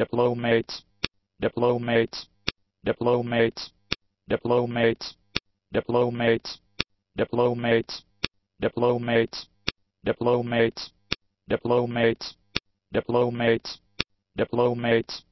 diplomates, diplomates, diplomates, diplomates, diplomates, diplomates, diplomates, diplomates, diplomates, diplomates, diplomates,